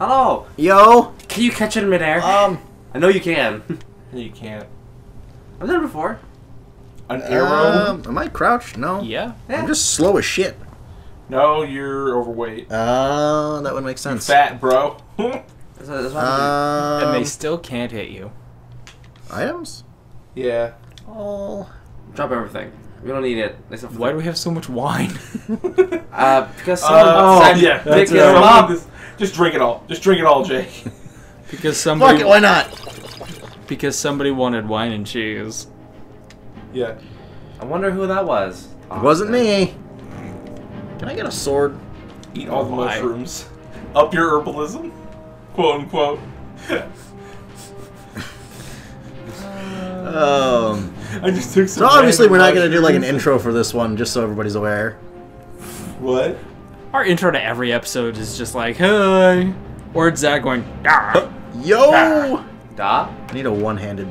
Hello. Yo. Can you catch it in midair? Um. I know you can. You can't. I've done it before. An arrow? Um, am I crouched? No. Yeah. Yeah. I'm just slow as shit. no, you're overweight. Uh, that would make sense. Fat, bro. That's, that's what I'm and they Um, still can't hit you. items? yeah. Oh. Drop everything. We don't need it. Except for Why the- do we have so much wine? Uh, because Uh, someone oh, yeah. pick That's them up. Just, just drink it all. Just drink it all, Jake. because somebody. Fuck somebody it, why not? because somebody wanted wine and cheese. Yeah. I wonder who that was. It wasn't me. Can I get a sword? Eat all the Why? mushrooms. Up your herbalism? Quote unquote. Um. I just took some. So obviously we're not gonna do like an intro for this one, just so everybody's aware. What? Our intro to every episode is just like, hey, or it's Zach going, ah. Yo! Da? I need a one-handed.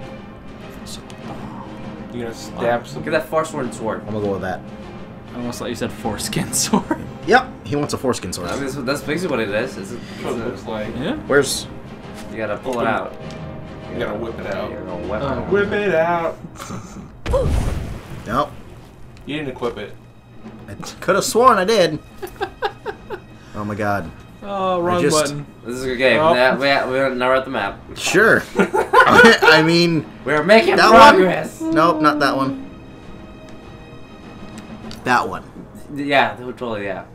You gonna stab some? Get that Forsworn sword. I'm gonna go with that. I almost thought you said foreskin sword. Yep, he wants a foreskin I sword. mean, that's, that's basically what it is. It's it's what it looks like. yeah. Where's? you gotta pull it out. You gotta whip it out. You're gonna whip Uh, it. Whip it out. Nope. You didn't equip it. I could have sworn I did. oh my god. Oh, wrong just- button. This is a good game. Oh. Now, we, we're, now we're at the map. Sure. I mean, We're making that progress. one. Nope, not that one. That one. Yeah, totally. Yeah.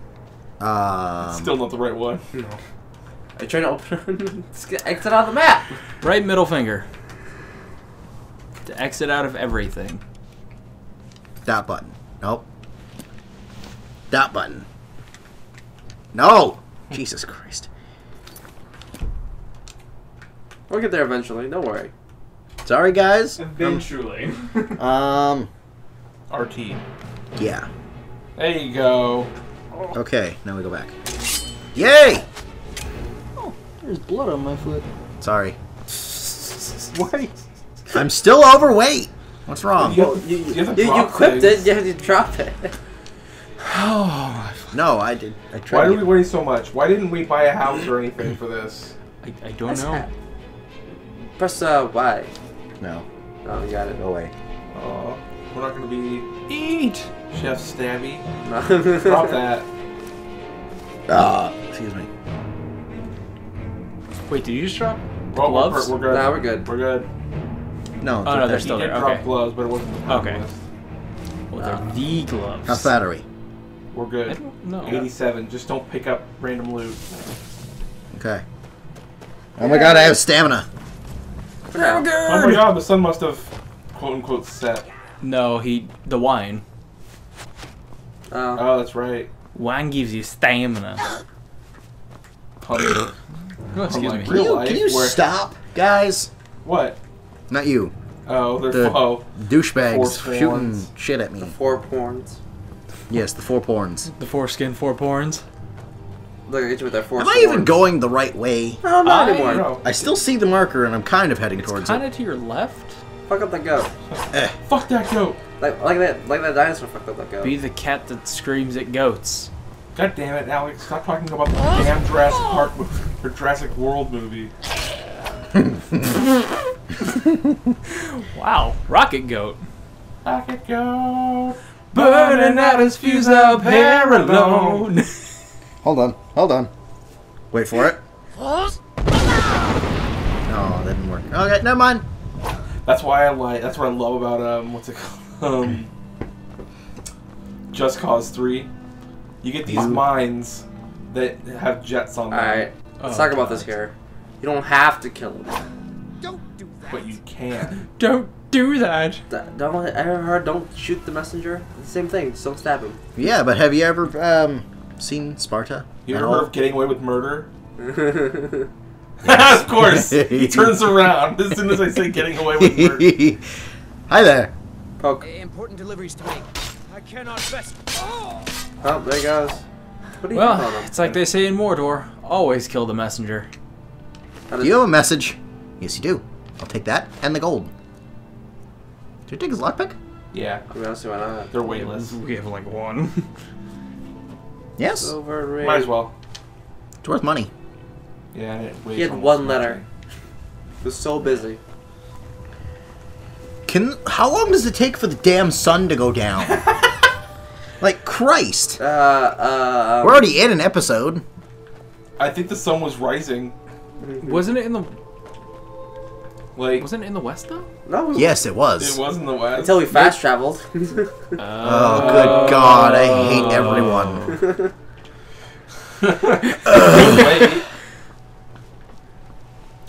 Um, Still not the right one. Are you trying to open? Just get- exit out of the map. Right middle finger. To exit out of everything. that button. Nope. That button. No. Jesus Christ. We'll get there eventually. Don't worry. Sorry, guys. Eventually. Um. RT. Yeah. There you go. Okay. Now we go back. Yay! There's blood on my foot. Sorry. Why? I'm still overweight. What's wrong? You- Well, you, you you, you, drop equipped things. it. You have to drop it. Oh, No, I did. I Why tried. did to we waste so much? Why didn't we buy a house or anything for this? I, I don't Press know. that. Press uh, Y. No. Oh, you got it. Go way. Oh, we're not gonna be Eat. Chef Stabby. No. Drop that. Ah. Excuse me. Wait, did you just drop? Well, oh, we're, Gloves? we're good. Nah, we're good. We're good. No. Oh, no, they're still did there. drop Okay. gloves, but it wasn't the Okay. list. Well, they're the gloves. How fat are we? We're good. don't 87. Just don't pick up random loot. Okay. Oh my god, I have stamina. Oh my god, the sun must have quote unquote set. No, he the wine. Oh. Oh, that's right. Wine gives you stamina. Honey. Oh, excuse my me. Can you, can you where- stop, guys? What? Not you. Oh, they're The oh. douchebags Force shooting shit at me. Four porns. Yes, the four porns. The foreskin, four porns. Look at you with that four. Am I even going the right way? No, not I- anymore. No. I still see the marker and I'm kind of heading It's towards kind it. of to your left. Fuck up that goat. Eh. Fuck that goat. Like, like that, like that dinosaur fucked up that goat. Be the cat that screams at goats. God damn it, Alex! Stop talking about the damn Jurassic Park movie or Jurassic World movie. Wow, rocket goat. Rocket Goat. Burning out his fuse up here alone. Hold on, hold on. Wait for it. No, that didn't work. Okay, never mind. That's why I like. That's what I love about um. What's it called? Um. Just Cause Three. You get these You- mines that have jets on them, Alright, let's Oh, talk about this here. You don't have to kill him. but you can. Don't do that. D- Don't I ever heard don't shoot the messenger? It's the same thing, just don't stab him. Yeah, but have you ever um, seen Sparta? You At ever heard of getting away with murder? of course. He turns around as soon as I say getting away with murder. Hi there. Poke. Important deliveries to make. I cannot best. Oh! Oh, there he goes. What are you doing on Well, him? it's like they say in Mordor: always kill the messenger. Do you have a message? Yes, you do. I'll take that and the gold. Did you take his lockpick? Yeah, I mean, I why not. they're weightless. We have like one. Yes. Overrated. Might as well. It's worth money. Yeah, I He had one nothing. letter. He was so busy. Can how long does it take for the damn sun to go down? like Christ. Uh, uh, um, We're already in an episode. I think the sun was rising. Wasn't it in the Like wasn't it in the west though? no. Yes, it was. it was in the west. Until we fast traveled. Oh, good God! I hate everyone. Wait,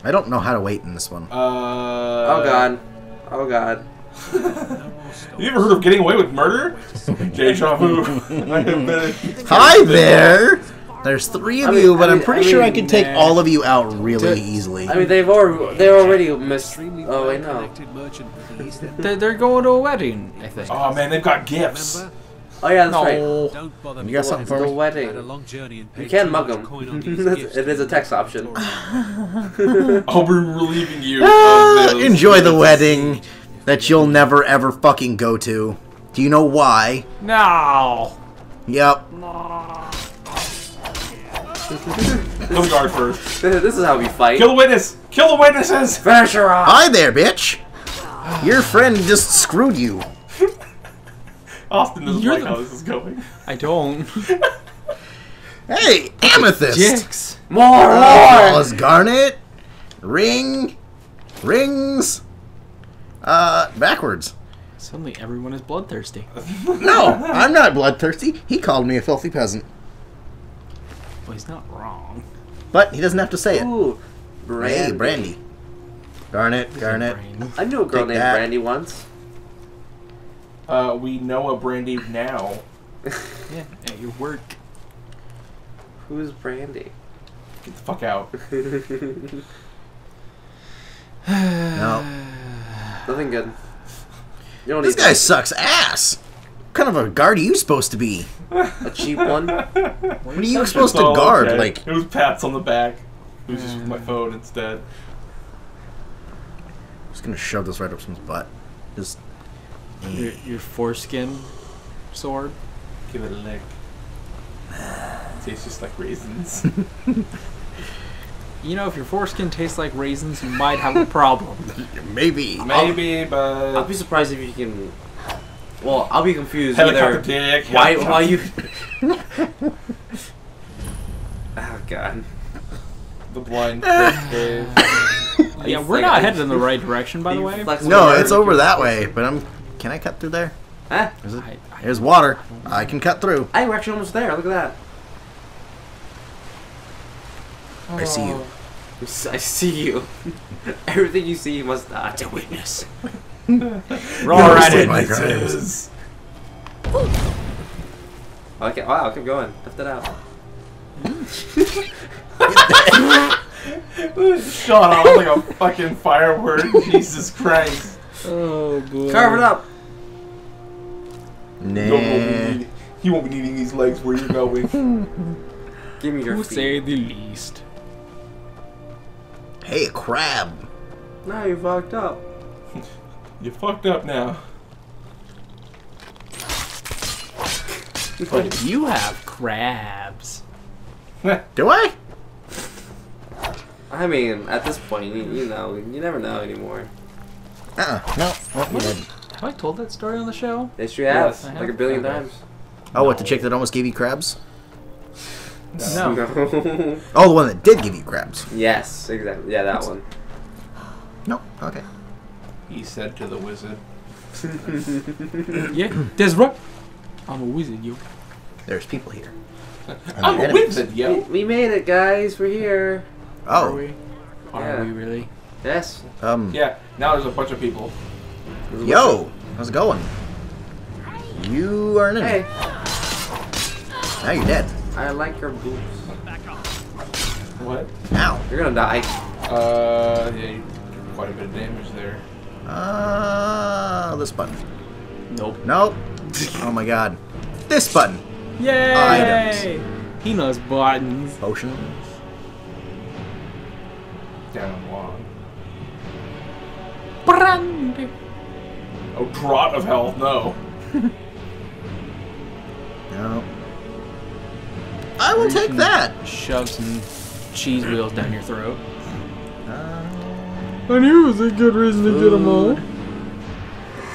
I don't know how to wait in this one. uh, oh god. Oh god. You ever heard of getting away with murder? Deja vu. I have been. Hi there. There's three of I mean- you, but I I'm mean- pretty I sure I mean, can take nah. all of you out really Dude, easily. I mean, they've already they're already missed. Extremely Oh wait, no. well-connected merchant with the East They're, they're going to a wedding, I think. Oh man, they've got gifts. Oh yeah, that's right. Don't bother You got something for The me? I wedding. had a long journey and You can mug them. coin on these gifts it is a text option. Victoria. I'll be relieving you. Ah, of this. enjoy the wedding that you'll never ever fucking go to. Do you know why? No. Yep. Kill guard first. this is how we fight. Kill the witness. Kill the witnesses. Finish her off. Hi there, bitch. Your friend just screwed you. Austin doesn't You're like the- how this is going. I don't. Hey, amethyst. Jix. More, Oh, more. garnet, ring, rings, uh, backwards. Suddenly everyone is bloodthirsty. No, I'm not bloodthirsty. He called me a filthy peasant, Well, he's not wrong. but he doesn't have to say it. Ooh, brandy. Hey, brandy. Garnet, garnet. I knew a girl Take named that. Brandy once. Uh, we know a brandy now. Yeah, at your work. Who's Brandy? Get the fuck out. No, Nothing good. You don't this need guy sucks ass. What kind of a guard are you supposed to be? a cheap one. What are you supposed to Oh, guard? okay. Like, it was pats on the back. It was just my mm. phone instead. I'm just gonna shove this right up someone's butt. Just. Your, eh. your foreskin sword. Give it a lick. Tastes just like raisins. You know, if your foreskin tastes like raisins, you might have a problem. Maybe. Maybe, but I'll but be surprised if you can. Well, I'll be confused helicopter either. dick. Why? helicopter- Why you? oh god. The blind prick yeah, we're Like, not I- headed in the right direction, by the way. No, it's over that way. But I'm. Can I cut through there? Huh? Is it? I, I, There's water. I can cut through. Hey, we're actually almost there. Look at that. I see you. Oh. I see you. Everything you see, you must die. It's a Witness. we're all right You're in. my Witnesses. Okay. Wow. Keep going. Lift it out. Shot off like a fucking firework. Jesus Christ. Oh boy. Carve it up. You, won't be Nah. needing, you won't be needing these legs where you're going. Give me your To feet. say the least. Hey, a crab. Now you fucked up. you fucked up now. But you have crabs. Do I? I mean, at this point, you, you know, you never know anymore. Uh-uh. No. Well, you didn't. Have I told that story on the show? Yes, you have. Yes, I like a billion Okay. times. Oh, what, the chick that almost gave you crabs? No. No. Oh, the one that did give you crabs. yes, exactly. Yeah, that one. No. Okay. He said to the wizard. Yeah, that's right. I'm a wizard, yo. There's people here. I'm a wizard, We, yo. we made it, guys. We're here. Are Oh. we? Are Yeah. we really? Yes. Um. Yeah, now there's a bunch of people. Yo. How's it going? You are an enemy. Hey, Now you're dead. I like your boobs. What? Ow. You're gonna die. Uh, yeah, you did quite a bit of damage there. Uh, this button. Nope. Nope. oh my god. This button. Yay! Items. He knows buttons. Potion. Down long. Brandy. Oh, draught of health, no. I will take that. Shove some cheese wheels down your throat. Uh, I knew it was a good reason to get them all.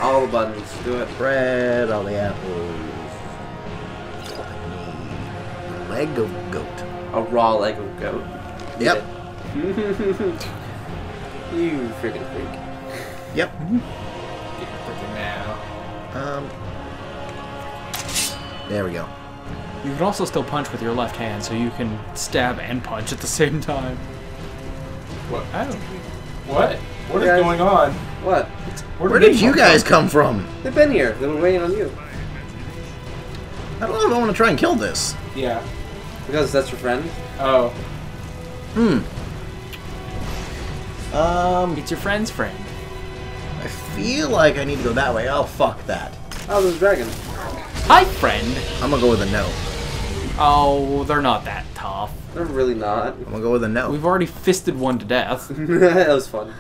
All the buttons. Do it. bread, all the apples. Leg of goat. A raw leg of goat. Yep. you freaking freak. Yep. Freaking now. Um. There we go. You can also still punch with your left hand, so you can stab and punch at the same time. What? I don't. What? What is Yeah. going on? What? Where did they you guys from? come from? They've been here. They were waiting on you. I don't know if I want to try and kill this. Yeah. Because that's your friend. Oh. Hmm. Um, It's your friend's friend. I feel like I need to go that way. Oh, fuck that. Oh, there's a dragon. Hi, friend. I'm gonna go with a no. Oh, they're not that tough. They're really not. I'm gonna go with a no. We've already fisted one to death. that was fun.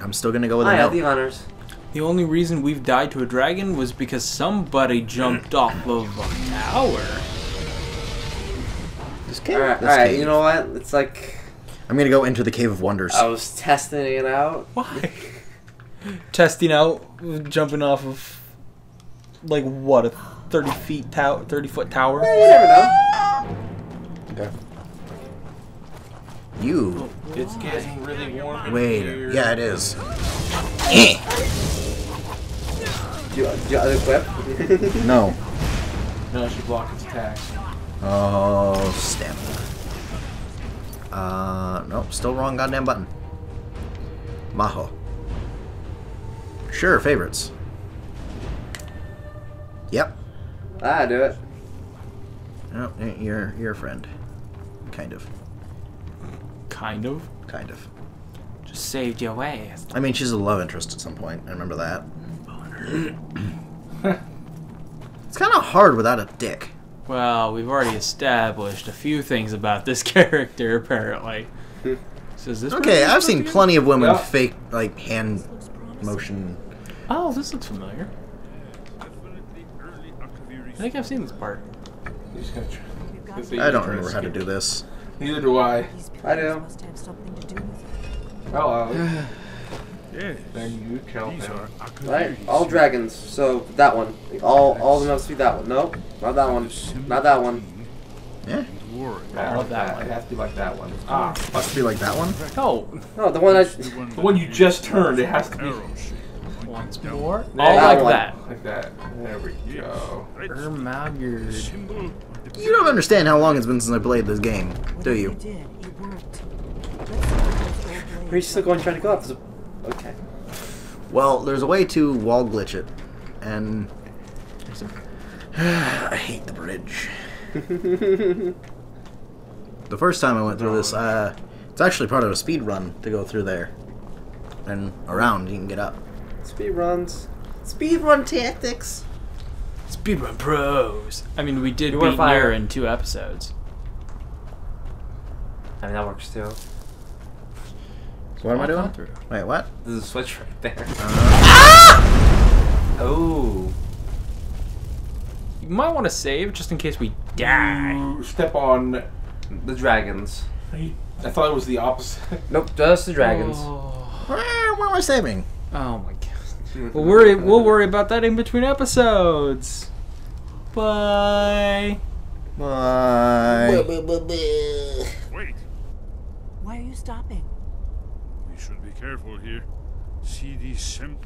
I'm still gonna go with a I have the no. honors. The only reason we've died to a dragon was because somebody jumped off of a tower. This cave, All right, all right you know what? It's like I'm gonna go into the Cave of Wonders. I was testing it out. Why? Testing out, jumping off of like what a thirty feet tower, thirty foot tower. Eh, you never know. You. It's getting really warm. in Wait. here. Yeah, it is. Eh. Do you, do you unequip? No. No, she blocked its attack. Oh, stamina. Uh, nope, still wrong goddamn button. Maho. Sure, favorites. Yep. ah, do it. No, you're you're a friend. Kind of. Kind of. Kind of. Just saved your ass. I mean, she's a love interest at some point. I remember that. it's kind of hard without a dick. Well, we've already established a few things about this character, apparently. So is this Okay, I've seen plenty of women Yeah. fake like hand motion. Oh, this looks familiar. I think I've seen this part. You're just gonna try. gonna say I don't remember how to do this. Neither do I. I do. Must have something to do with it. Hello. Yes. then you kill These him. are Right? All dragons. So that one. All all of them must be that one. Nope. Not that one. Not that one. Yeah, Warrior. I love love that that. one. It has to be like that one. Ah, must be like that one. Oh, No, the one I. The one The one you just turned, it has to be arrow shape. once more. Yeah, All that like one. that. like that. There we go. Right. Ermagerd. Symbol You don't understand how long it's been since I played this game, do you? did, it worked. Let's see what this old blade Are you still going trying to go up? Okay. Well, there's a way to wall glitch it, and I hate the bridge. the first time I went through this, uh, it's actually part of a speed run to go through there, and around you can get up. Speed runs. Speed run tactics. Speedrun pros. I mean, we did You wanna beat fire? Nier in two episodes. I mean that works too. So what am I doing? through. Wait, what? There's a switch right there. Uh, Oh. You might want to save just in case we die. You step on. The dragons. I thought it was the opposite. Nope, just the dragons. Oh, where, where am I saving? oh my god. We'll worry. We'll worry about that in between episodes. Bye. Bye. Wait. Why are you stopping? We should be careful here. See these sem-